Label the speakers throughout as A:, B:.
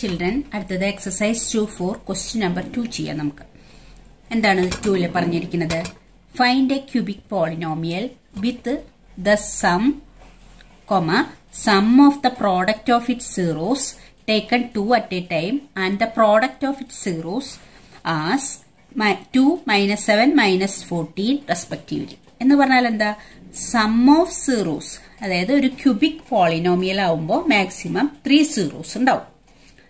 A: Children അടുത്തത് exercise two four question number two ചെയ്യാം നമുക്ക്. എന്താണ് ടൂൽ പറഞ്ഞിരിക്കുന്നത്? Find a cubic polynomial with the sum sum of the product of its zeros taken two at a time and the product of its zeros as mi- 2 minus 7 minus 14 respectively. എന്ന് പറഞ്ഞാൽ എന്താ? Sum of zeros അതായത് ഒരു cubic polynomial ആവുമ്പോൾ maximum three zeros ഉണ്ടാവും.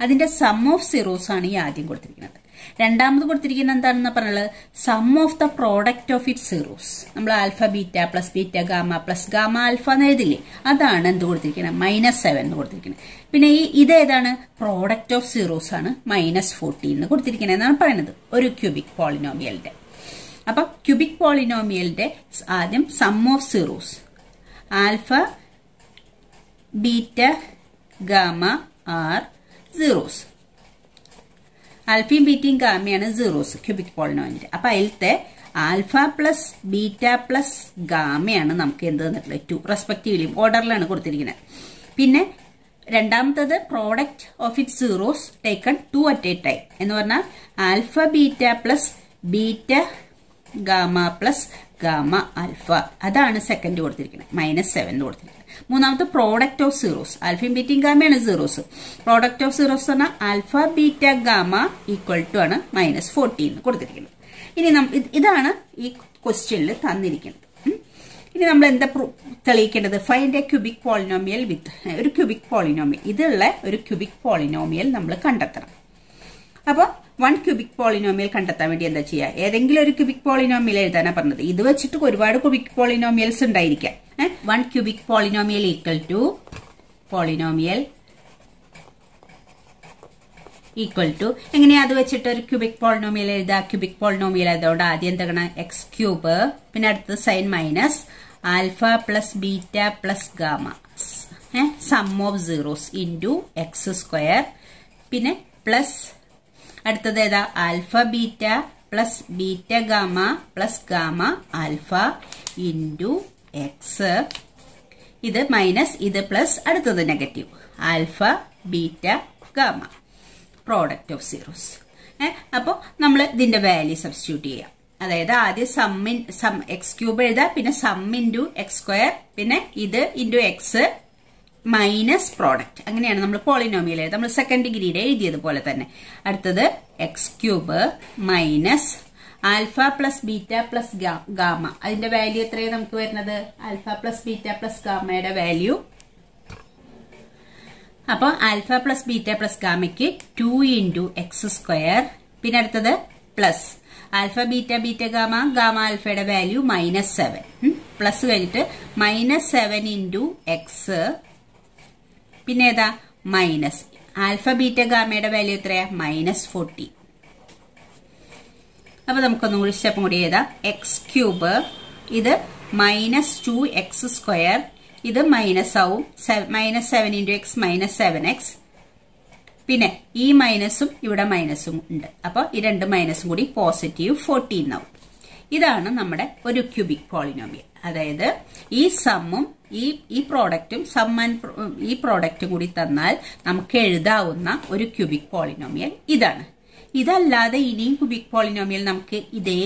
A: അതിന്റെ some of zeros ആണ് ഈ ആദ്യം കൊടുത്തിരിക്കുന്നത്. രണ്ടാമത് കൊടുത്തിരിക്കുന്നത് എന്താണെന്ന് പറഞ്ഞാൽ sum of the product of it zeros നമ്മൾ alpha beta plus beta gamma plus gamma alpha എന്ന് എഴുതില്ലേ? അതാണ് എന്ത് കൊടുത്തിരിക്കുന്നത്? മൈനസ് സെവൻ എന്ന് കൊടുത്തിരിക്കുന്നത്. പിന്നെ ഈ ഇതേതാണ് പ്രോഡക്റ്റ് ഓഫ് സീറോസ് ആണ് മൈനസ് ഫോർട്ടീൻ എന്ന് കൊടുത്തിരിക്കുന്നത് എന്നാണ് പറയുന്നത്. ഒരു ക്യൂബിക് പോളിനോമിയലിന്റെ അപ്പൊ ക്യൂബിക് പോളിനോമിയലിന്റെ ആദ്യം sum of zeros alpha beta gamma are zeros ആൽഫയും ബീറ്റയും ഗാമയാണ് സീറോസ് ക്യൂബിക് പോളിനോമിയൽ അപ്പൊ അതിലത്തെ ആൽഫ പ്ലസ് ബീറ്റ പ്ലസ് ഗാമയാണ് നമുക്ക് എന്ത് തന്നിട്ടുള്ളത്? ടു റെസ്പെക്റ്റീവ്ലി ഓർഡറിലാണ് കൊടുത്തിരിക്കുന്നത്. പിന്നെ രണ്ടാമത്തത് product of it zeros taken two at a time എന്ന് പറഞ്ഞാൽ alpha beta plus beta gamma plus gamma alpha അതാണ് സെക്കൻഡ് കൊടുത്തിരിക്കുന്നത്. മൈനസ് സെവൻ കൊടുത്തിരിക്കുന്നത്. മൂന്നാമത്തെ പ്രോഡക്റ്റ് ഓഫ് സീറോസ് ആൽഫയും ബീറ്റയും ഗാമയാണ് സീറോസ് പ്രോഡക്റ്റ് ഓഫ് സീറോസ് പറഞ്ഞാൽ alpha beta gamma equal to ആണ് മൈനസ് ഫോർട്ടീൻ കൊടുത്തിരിക്കുന്നത്. ഇനി ഇതാണ് ഈ ക്വസ്റ്റ്യനിൽ തന്നിരിക്കുന്നത്. ഇനി നമ്മൾ എന്താ തെളിയിക്കേണ്ടത്? Find a cubic polynomial with ഒരു ക്യൂബിക് പോളിനോമിയൽ ഇതുള്ള ഒരു ക്യൂബിക് പോളിനോമിയൽ നമ്മൾ കണ്ടെത്തണം. അപ്പോൾ വൺ ക്യൂബിക് പോളിനോമിയൽ കണ്ടെത്താൻ വേണ്ടി എന്താ ചെയ്യുക ഏതെങ്കിലും ഒരു ക്യൂബിക് പോളിനോമിയൽ എഴുതാനാ പറഞ്ഞത്. ഇത് വെച്ചിട്ട് ഒരുപാട് ക്യൂബിക് പോളിനോമിയൽസ് ഉണ്ടായിരിക്കാം. One cubic polynomial equal to polynomial equal to. എങ്ങനെയാ അത് വെച്ചിട്ട് ഒരു ക്യൂബിക് പോളിനോമിയൽ എഴുതാ? ക്യൂബിക് പോളിനോമിയൽ ആയതുകൊണ്ട് ആദ്യം എന്താണ് എക്സ് ക്യൂബ് പിന്നെ അടുത്തത് sign minus alpha plus beta plus gamma. Sum of zeros into x square പിന്നെ പ്ലസ് അടുത്തത് ഏതാ? Alpha beta plus beta gamma plus gamma alpha into x. ഇത് മൈനസ് ഇത് പ്ലസ് അടുത്തത് negative. Alpha beta gamma. Product of zeros അപ്പോൾ നമ്മൾ ഇതിന്റെ value substitute ചെയ്യാം. അതായത് ആദ്യം സമ്മിൻ സം എക്സ് ക്യൂബ് എഴുതാം പിന്നെ സം ഇന്റു എക്സ് സ്ക്വയർ പിന്നെ ഇത് ഇന്റു എക്സ് മൈനസ് പ്രോഡക്റ്റ് അങ്ങനെയാണ് നമ്മൾ പോളിനോമിയൽ നമ്മൾ സെക്കൻഡ് ഡിഗ്രിയുടെ എഴുതിയതുപോലെ തന്നെ. അടുത്തത് X cube minus alpha plus beta plus gamma അതിന്റെ വാല്യൂ എത്രയാണ് നമുക്ക് വരുന്നത്? ആൽഫ പ്ലസ് ബീറ്റ പ്ലസ് ഗാമയുടെ വാല്യൂ അപ്പോൾ ആൽഫ പ്ലസ് ബീറ്റ പ്ലസ് ഗാമയ്ക്ക് ടു ഇന്റു എക്സ് സ്ക്വയർ പിന്നെ അടുത്തത് plus alpha beta beta gamma gamma ആൽഫയുടെ വാല്യൂ മൈനസ് സെവൻ പ്ലസ് കഴിഞ്ഞിട്ട് മൈനസ് സെവൻ ഇന്റു എക്സ് പിന്നെ ഏതാ മൈനസ്. ആൽഫ ബീറ്റ ഗാമയുടെ വാല്യൂ എത്രയാ? Minus forty. അപ്പൊ നമുക്കൊന്നും കൂടി സ്റ്റെപ്പും കൂടി ഏതാ എക്സ് ക്യൂബ് ഇത് മൈനസ് ടു എക്സ് സ്ക്വയർ ഇത് മൈനസ് ആവും. Minus seven into X minus seven X പിന്നെ ഈ മൈനസും ഇവിടെ മൈനസും ഉണ്ട്. അപ്പോൾ ഈ രണ്ട് മൈനസും കൂടി പോസിറ്റീവ് ഫോർട്ടീൻ ആവും. ഇതാണ് നമ്മുടെ ഒരു ക്യൂബിക് പോളിനോമിയൽ അതായത് ഈ സമ്മും ഈ ഈ പ്രോഡക്റ്റും സം ആൻഡ് ഈ പ്രോഡക്റ്റ് കൂടി തന്നാൽ നമുക്ക് എഴുതാവുന്ന ഒരു ക്യൂബിക് പോളിനോമിയൽ ഇതാണ്. ഇതല്ലാതെ ഇനിയും ക്യൂബിക് പോളിനോമിയൽ നമുക്ക് ഇതേ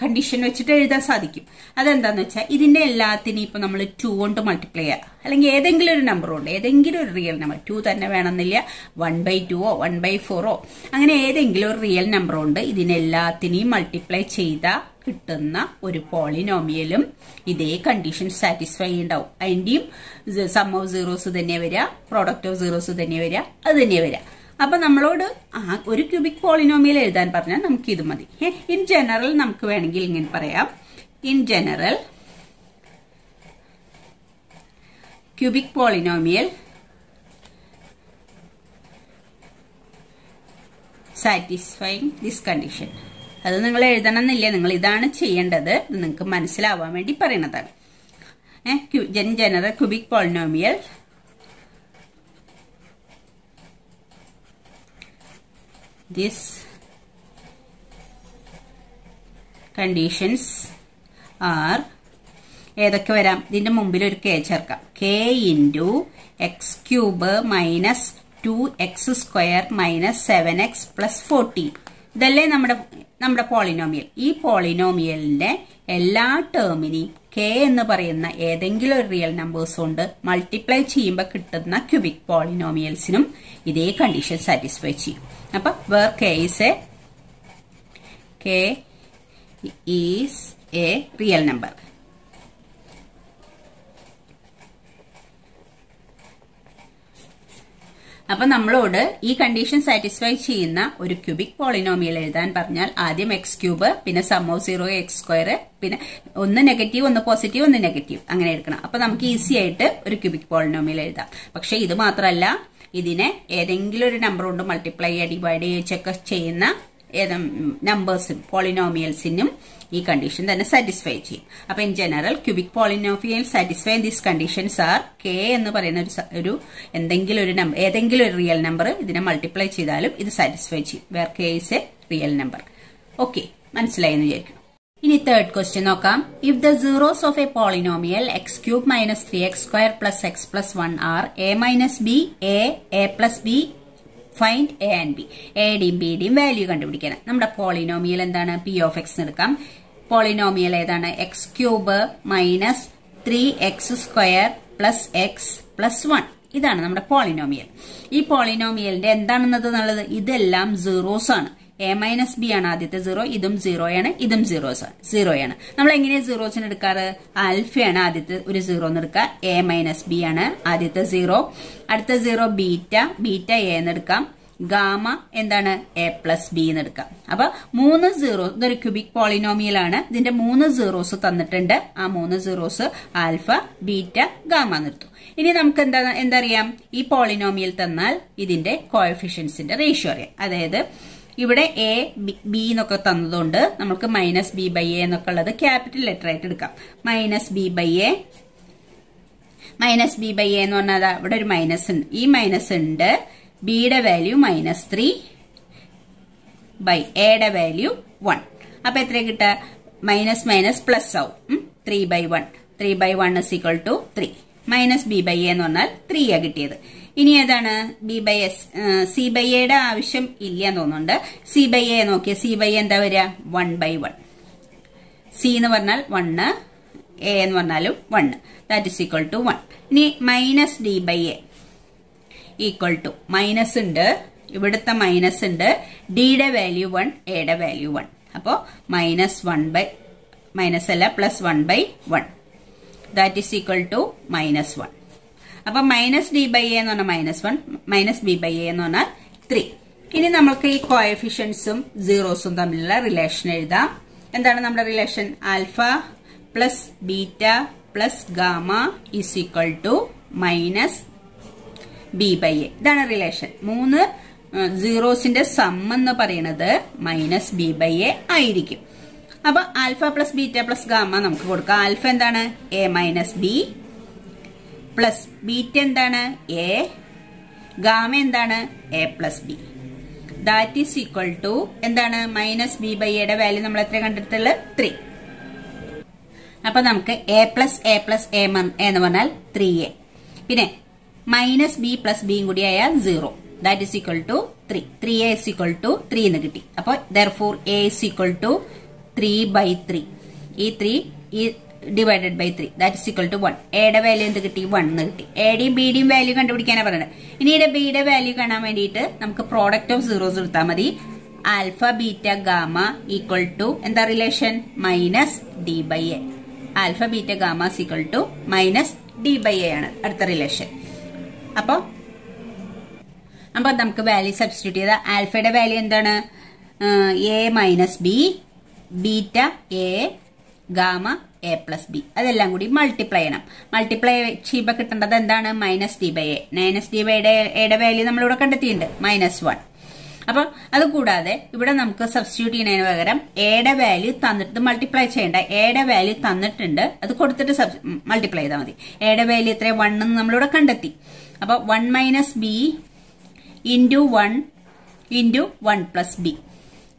A: കണ്ടീഷൻ വെച്ചിട്ട് എഴുതാൻ സാധിക്കും. അതെന്താന്ന് വെച്ചാൽ ഇതിന്റെ എല്ലാത്തിനെയും ഇപ്പൊ നമ്മൾ ടു കൊണ്ട് മൾട്ടിപ്ലൈ ചെയ്യുക അല്ലെങ്കിൽ ഏതെങ്കിലും ഒരു നമ്പർ ഉണ്ട് ഏതെങ്കിലും ഒരു റിയൽ നമ്പർ ടു തന്നെ വേണമെന്നില്ല. വൺ ബൈ ടുവോ വൺ ബൈ ഫോറോ അങ്ങനെ ഏതെങ്കിലും ഒരു റിയൽ നമ്പർ ഉണ്ട് ഇതിനെല്ലാത്തിനെയും മൾട്ടിപ്ലൈ ചെയ്താൽ കിട്ടുന്ന ഒരു പോളിനോമിയലും ഇതേ കണ്ടീഷൻ സാറ്റിസ്ഫൈ ഉണ്ടാവും. അതിന്റെയും സം ഓഫ് സീറോസ് തന്നെ വരിക പ്രോഡക്റ്റ് ഓഫ് സീറോസ് തന്നെ വരിക അത് തന്നെ വരിക. അപ്പൊ നമ്മളോട് ആ ഒരു ക്യൂബിക് പോളിനോമിയൽ എഴുതാൻ പറഞ്ഞാൽ നമുക്ക് ഇത് മതി. ഇൻ ജനറൽ നമുക്ക് വേണമെങ്കിൽ ഇങ്ങനെ പറയാം. In general cubic polynomial satisfying this condition അത് നിങ്ങൾ എഴുതണമെന്നില്ല? നിങ്ങൾ ഇതാണ് ചെയ്യേണ്ടത്. ഇത് നിങ്ങൾക്ക് മനസ്സിലാവാൻ വേണ്ടി പറയുന്നതാണ്. Gen general cubic polynomial. This conditions are ഏതൊക്കെ വരാം? ഇതിന്റെ മുമ്പിൽ ഒരു കെ ചേർക്കാം. K into X cube minus two X square minus seven X plus fourteen. ഇതല്ലേ നമ്മുടെ നമ്മുടെ പോളിനോമിയൽ. ഈ പോളിനോമിയലിന്റെ എല്ലാ ടേമിനെയും കെ എന്ന് പറയുന്ന ഏതെങ്കിലും ഒരു റിയൽ നമ്പേഴ്സ് കൊണ്ട് മൾട്ടിപ്ലൈ ചെയ്യുമ്പോൾ കിട്ടുന്ന ക്യൂബിക് പോളിനോമിയൽസിനും ഇതേ കണ്ടീഷൻ സാറ്റിസ്ഫൈ ചെയ്യും. അപ്പൊ where K is a K is a real number അപ്പൊ നമ്മളോട് ഈ കണ്ടീഷൻ സാറ്റിസ്ഫൈ ചെയ്യുന്ന ഒരു ക്യൂബിക് പോളിനോമിയൽ എഴുതാൻ പറഞ്ഞാൽ ആദ്യം എക്സ് ക്യൂബ് പിന്നെ sum of zero X square പിന്നെ ഒന്ന് നെഗറ്റീവ് ഒന്ന് പോസിറ്റീവ് ഒന്ന് നെഗറ്റീവ് അങ്ങനെ എടുക്കണം. അപ്പൊ നമുക്ക് ഈസി ആയിട്ട് ഒരു ക്യൂബിക് പോളിനോമിയൽ എഴുതാം. പക്ഷെ ഇത് മാത്രമല്ല ഇതിനെ ഏതെങ്കിലും ഒരു നമ്പർ കൊണ്ട് മൾട്ടിപ്ലൈ ഡിവൈഡ് ചെയ്യൊക്കെ ചെയ്യുന്ന നമ്പേഴ്സിനും പോളിനോമിയൽസിനും ഈ കണ്ടീഷൻ തന്നെ സാറ്റിസ്ഫൈ ചെയ്യും. അപ്പൊ in general cubic polynomial satisfy these conditions are K എന്ന് പറയുന്ന ഒരു എന്തെങ്കിലും ഒരു നമ്പർ ഏതെങ്കിലും ഒരു റിയൽ നമ്പർ ഇതിനെ മൾട്ടിപ്ലൈ ചെയ്താലും ഇത് സാറ്റിസ്ഫൈ ചെയ്യും. Where K is a real number okay മനസ്സിലായി എന്ന് വിചാരിക്കും ഇനി തേർഡ് ക്വസ്റ്റ്യൻ നോക്കാം. If the zeros of a polynomial X cube minus three X square plus X plus one are A minus B A A plus B find A and B A ഡിയും B ബിയുടെയും value കണ്ടുപിടിക്കണം. നമ്മുടെ polynomial എന്താണ്? P of X എടുക്കാം. Polynomial ഏതാണ്? X cube minus three X square plus X plus one ഇതാണ് നമ്മുടെ polynomial ഈ പോളിനോമിയലിന്റെ എന്താണെന്നത് എന്നുള്ളത്? ഇതെല്ലാം സീറോസ് ആണ്. എ മൈനസ് ബി ആണ് ആദ്യത്തെ സീറോ ഇതും സീറോയാണ് ഇതും സീറോസ് സീറോയാണ് നമ്മൾ എങ്ങനെയാണ് സീറോസിന് എടുക്കാറ്? ആൽഫയാണ് ആദ്യത്തെ ഒരു സീറോ എന്ന് എടുക്കുക. എ മൈനസ് ബി ആണ് ആദ്യത്തെ സീറോ അടുത്ത സീറോ ബീറ്റ ബീറ്റ എ എന്ന് എടുക്കാം ഗാമ എന്താണ്? എ പ്ലസ് ബി എന്ന് എടുക്കാം അപ്പൊ മൂന്ന് സീറോ ഇതൊരു ക്യൂബിക് പോളിനോമിയൽ ആണ്. ഇതിന്റെ മൂന്ന് സീറോസ് തന്നിട്ടുണ്ട്. ആ മൂന്ന് സീറോസ് ആൽഫ ബീറ്റ ഗാമ നിർത്തും ഇനി നമുക്ക് എന്താ അറിയാം? ഈ പോളിനോമിയൽ തന്നാൽ ഇതിന്റെ കോയഫിഷ്യൻസിന്റെ റേഷ്യോ അറിയാം. അതായത് ഇവിടെ എ ബി എന്നൊക്കെ തന്നതുകൊണ്ട് നമുക്ക് മൈനസ് ബി ബൈ എ എന്നൊക്കെ ഉള്ളത് ക്യാപിറ്റൽ ലെറ്റർ ആയിട്ട് എടുക്കാം. Minus B by A minus B by A എന്ന് പറഞ്ഞാൽ ഇവിടെ ഒരു മൈനസ് ഉണ്ട്. ഈ മൈനസ് ഉണ്ട്. ബിയുടെ വാല്യൂ മൈനസ് ത്രീ ബൈ എയുടെ വാല്യൂ വൺ അപ്പൊ എത്ര കിട്ടുക? മൈനസ് മൈനസ് പ്ലസ് ആവും. Three by one three by one is equal to three minus B by A എന്ന് പറഞ്ഞാൽ ത്രീ ആ കിട്ടിയത്. ഇനി ഏതാണ്? B by S. C by എയുടെ ആവശ്യം ഇല്ല എന്ന് തോന്നുന്നുണ്ട്. സി ബൈ എ നോക്കിയ സി ബൈ എന്താ വരിക? One by one. സി എന്ന് പറഞ്ഞാൽ വണ്ണ് എ എന്ന് പറഞ്ഞാലും one. That is equal to one ഇനി minus D by A equal to minus ഉണ്ട്. ഇവിടുത്തെ മൈനസ് ഉണ്ട്. ഡിയുടെ വാല്യൂ വൺ എയുടെ വാല്യൂ വൺ അപ്പോൾ മൈനസ് വൺ ബൈ മൈനസ് അല്ല plus one by one that is equal to minus one അപ്പൊ minus D by എന്ന് പറഞ്ഞാൽ minus one minus B by എന്ന് പറഞ്ഞാൽ ത്രീ ഇനി നമുക്ക് ഈ കോയഫിഷ്യൻസും സീറോസും തമ്മിലുള്ള റിലേഷൻ എഴുതാം. എന്താണ് നമ്മുടെ relation alpha plus beta plus gamma is equal to minus B by A ഇതാണ് റിലേഷൻ മൂന്ന് സീറോസിന്റെ സം എന്ന് പറയുന്നത് മൈനസ് ബി ബൈ എ ആയിരിക്കും. അപ്പൊ alpha plus beta plus gamma നമുക്ക് കൊടുക്കാം. ആൽഫ എന്താണ്? A minus B plus beta എന്താണ്? എ ഗാമ എന്താണ്? A plus B that is equal to എന്താണ്? മൈനസ് ബി ബൈ എയുടെ വാല്യൂ നമ്മൾ എത്ര കണ്ടെടുത്തുള്ളത് ത്രീ അപ്പൊ നമുക്ക് A plus A plus A എന്ന് പറഞ്ഞാൽ ത്രീ എ പിന്നെ മൈനസ് ബി പ്ലസ് ബിയും കൂടി ആയാൽ zero that is equal to three three A is equal to three എന്ന് കിട്ടി. അപ്പോൾ therefore A is equal to three by three ഈ ത്രീ ഈ divided by three that is equal to one എയുടെ value എന്ത് കിട്ടി? വൺ എന്ന് കിട്ടി. എയുടെയും ബിയുടെയും വാല്യൂ കണ്ടുപിടിക്കാനാണ് പറയുന്നത്. ഇനി ഇവിടെ ബിയുടെ വാല്യൂ കാണാൻ വേണ്ടിയിട്ട് നമുക്ക് പ്രോഡക്റ്റ് ഓഫ് സീറോസ് എടുത്താൽ മതി. Alpha beta gamma equal to എന്താ relation minus D by A alpha beta gamma equal to minus D by A ആണ് അടുത്ത റിലേഷൻ അപ്പൊ അപ്പോൾ നമുക്ക് വാല്യൂ സബ്സ്റ്റിറ്റ്യൂട്ട് ചെയ്ത. ആൽഫയുടെ വാല്യൂ എന്താണ്? A minus B beta A gamma A plus B അതെല്ലാം കൂടി മൾട്ടിപ്ലൈ ചെയ്യണം. മൾട്ടിപ്ലൈ ചെയ്യുമ്പോൾ കിട്ടേണ്ടത് എന്താണ്? Minus D by A minus D by എയുടെ വാല്യൂ നമ്മളിവിടെ കണ്ടെത്തിയിട്ടുണ്ട്. മൈനസ് വൺ അപ്പം അത് കൂടാതെ ഇവിടെ നമുക്ക് സബ്സ്റ്റിറ്റ്യൂട്ട് ചെയ്യുന്നതിന് പകരം എയുടെ വാല്യൂ തന്നിട്ട് മൾട്ടിപ്ലൈ ചെയ്യേണ്ട. എയുടെ വാല്യൂ തന്നിട്ടുണ്ട്. അത് കൊടുത്തിട്ട് മൾട്ടിപ്ലൈ ചെയ്താൽ മതി. എയുടെ വാല്യൂ ഇത്രയും വൺ എന്ന് നമ്മളിവിടെ കണ്ടെത്തി. അപ്പൊ one minus B into one into one plus B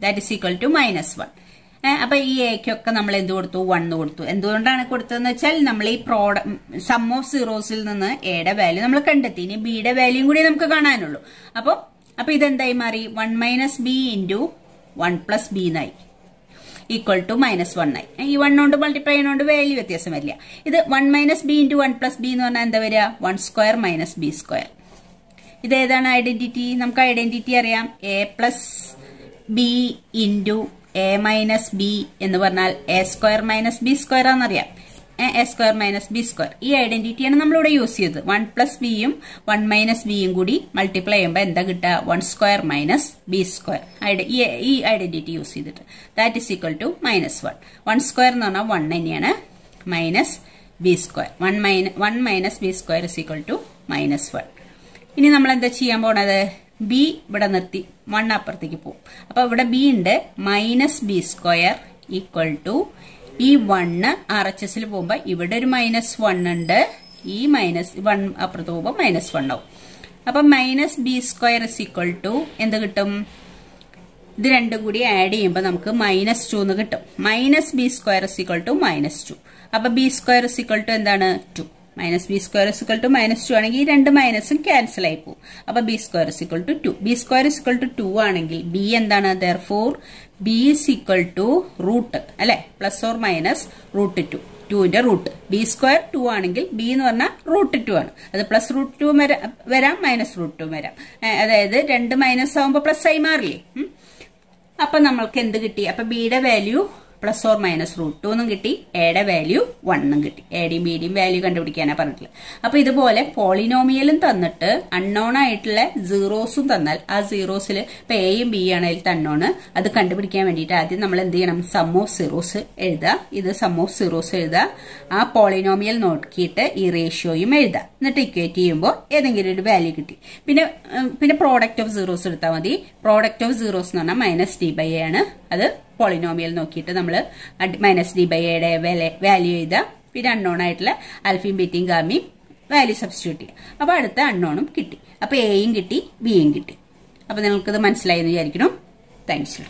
A: that is equal to minus one അപ്പൊ ഈ എക്കൊക്കെ നമ്മൾ എന്ത് കൊടുത്തു? വണ്ണ് കൊടുത്തു. എന്തുകൊണ്ടാണ് കൊടുത്തതെന്ന് വെച്ചാൽ നമ്മൾ ഈ പ്രോഡ സം ഓഫ് സീറോസിൽ നിന്ന് എയുടെ വാല്യൂ നമ്മൾ കണ്ടെത്തി. ഇനി ബിയുടെ വാല്യൂ കൂടി നമുക്ക് കാണാനുള്ളൂ. അപ്പൊ അപ്പൊ ഇതെന്തായി മാറി? One minus B into one plus B എന്നായി ഈക്വൽ ടു മൈനസ് വൺ ആയി ഈ വൺ കൊണ്ട് മൾട്ടിപ്ലൈ ചെയ്യുന്നതുകൊണ്ട് വാല്യൂ വ്യത്യാസം വരില്ല. ഇത് one minus B into one plus B എന്ന് പറഞ്ഞാൽ എന്താ വരിക? One square minus B square ഇത് ഏതാണ് ഐഡന്റിറ്റി നമുക്ക് ഐഡന്റിറ്റി അറിയാം. A plus B into A minus B എന്ന് പറഞ്ഞാൽ A square minus B square ആണെന്നറിയാം. A square minus B square ഈ ഐഡന്റിറ്റിയാണ് നമ്മളിവിടെ യൂസ് ചെയ്തത്. വൺ പ്ലസ് ബിയും വൺ മൈനസ് ബിയും കൂടി മൾട്ടിപ്ലൈ ചെയ്യുമ്പോൾ എന്താ കിട്ടുക? One square minus B square ഈ ഐഡന്റിറ്റി യൂസ് ചെയ്തിട്ട്. That is equal to minus one one square എന്ന് പറഞ്ഞാൽ വൺ തന്നെയാണ്. Minus B square one minus one minus B square is equal to minus one ഇനി നമ്മൾ എന്താ ചെയ്യാൻ പോണത്? ബി ഇവിടെ നിർത്തി. വൺ അപ്പുറത്തേക്ക് പോകും അപ്പൊ ഇവിടെ ബി ഉണ്ട്. Minus B square equal to ഈ വണ്ണ് ആർ എച്ച് എസിൽ പോകുമ്പോൾ ഇവിടെ ഒരു മൈനസ് വൺ ഉണ്ട്. ഈ മൈനസ് വൺ അപ്പുറത്ത് പോകുമ്പോൾ മൈനസ് വൺ ആവും. അപ്പൊ minus B square is equal to എന്ത് കിട്ടും? ഇത് രണ്ടും കൂടി ആഡ് ചെയ്യുമ്പോൾ നമുക്ക് മൈനസ് ടു എന്ന് കിട്ടും. Minus B square is equal to minus two അപ്പൊ B square is equal to എന്താണ്? Two minus B square is equal to minus two ആണെങ്കിൽ ഈ രണ്ട് മൈനസും ക്യാൻസൽ ആയി പോകും അപ്പൊ B square is equal to two B square is equal to two ആണെങ്കിൽ ബി എന്താണ്? Therefore B is equal to root അല്ലെ plus or minus root two ടുവിന്റെ റൂട്ട് ബി സ്ക്വയർ ടു ആണെങ്കിൽ ബി എന്ന് പറഞ്ഞാൽ റൂട്ട് ടു ആണ്. അത് plus root two വരാം മൈനസ് റൂട്ട് ടു വരാം. അതായത് രണ്ട് മൈനസ് ആവുമ്പോൾ പ്ലസ് ആയി മാറില്ലേ? അപ്പൊ നമ്മൾക്ക് എന്ത് കിട്ടി? അപ്പൊ ബിയുടെ value plus or minus root two എന്നും കിട്ടി. എയുടെ വാല്യൂ വണ്ണും കിട്ടി. എയുടെയും ബിയുടെയും വാല്യൂ കണ്ടുപിടിക്കാനാണ് പറഞ്ഞിട്ടുള്ളത്. അപ്പൊ ഇതുപോലെ പോളിനോമിയലും തന്നിട്ട് അൺനോൺ ആയിട്ടുള്ള സീറോസും തന്നാൽ ആ സീറോസിൽ ഇപ്പൊ എയും ബി ആണ് അതിൽ തന്നോണ് അത് കണ്ടുപിടിക്കാൻ വേണ്ടിയിട്ട് ആദ്യം നമ്മൾ എന്ത് ചെയ്യണം? സം ഓഫ് സീറോസ് എഴുതുക. ഇത് സം ഓഫ് സീറോസ് എഴുതുക. ആ പോളിനോമിയൽ നോക്കിയിട്ട് ഈ റേഷ്യോയും എഴുതുക. എന്നിട്ട് ഇക്വേറ്റ് ചെയ്യുമ്പോൾ ഏതെങ്കിലും ഒരു വാല്യൂ കിട്ടി. പിന്നെ പിന്നെ പ്രോഡക്റ്റ് ഓഫ് സീറോസ് എടുത്താൽ മതി. പ്രോഡക്റ്റ് ഓഫ് സീറോസ് എന്ന് പറഞ്ഞാൽ മൈനസ് ഡി ബൈ ആണ്. അത് പോളിനോമിയൽ നോക്കിയിട്ട് നമ്മൾ മൈനസ് ഡി ബൈ എയുടെ വാല്യൂ ചെയ്ത പിന്നെ അൺനോൺ ആയിട്ടുള്ള അൽഫിയും ബീറ്റയും ഗാമിയും വാല്യൂ സബ്സ്റ്റിറ്റ്യൂട്ട് ചെയ്യുക അപ്പോൾ അടുത്ത അൺനോണും കിട്ടി. അപ്പോൾ എയും കിട്ടി ബിയും കിട്ടി. അപ്പോൾ നിങ്ങൾക്കത് മനസ്സിലായി എന്ന് വിചാരിക്കണം താങ്ക്സ്